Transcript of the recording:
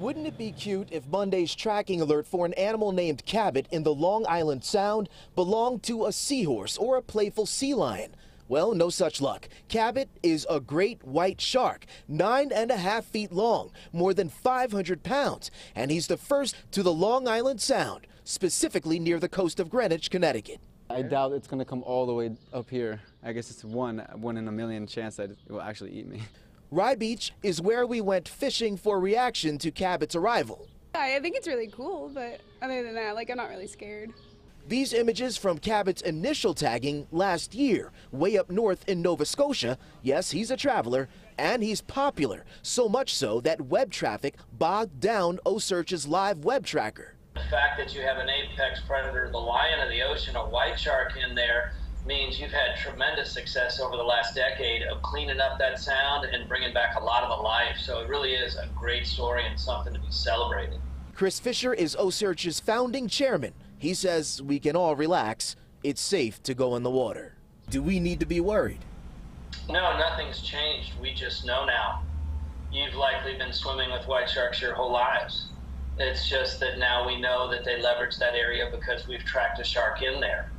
Wouldn't it be cute if Monday's tracking alert for an animal named Cabot in the Long Island Sound belonged to a seahorse or a playful sea lion? Well, no such luck. Cabot is a great white shark, nine and a half feet long, more than 500 pounds, and he's the first to the Long Island Sound, specifically near the coast of Greenwich, Connecticut. I doubt it's going to come all the way up here. I guess it's one, one in a million chance that it will actually eat me. Rye Beach is where we went fishing for reaction to Cabot's arrival. I think it's really cool, but other than that, like, I'm not really scared. These images from Cabot's initial tagging last year, way up north in Nova Scotia. Yes, he's a traveler, and he's popular, so much so that web traffic bogged down OCEARCH's live web tracker. The fact that you have an apex predator, the lion of the ocean, a white shark in there, means you've had tremendous success over the last decade of cleaning up that sound and bringing back a lot of the life. So it really is a great story and something to be celebrated. Chris Fischer is OCEARCH's founding chairman. He says we can all relax. It's safe to go in the water. Do we need to be worried? No, nothing's changed. We just know now. You've likely been swimming with white sharks your whole lives. It's just that now we know that they leverage that area because we've tracked a shark in there.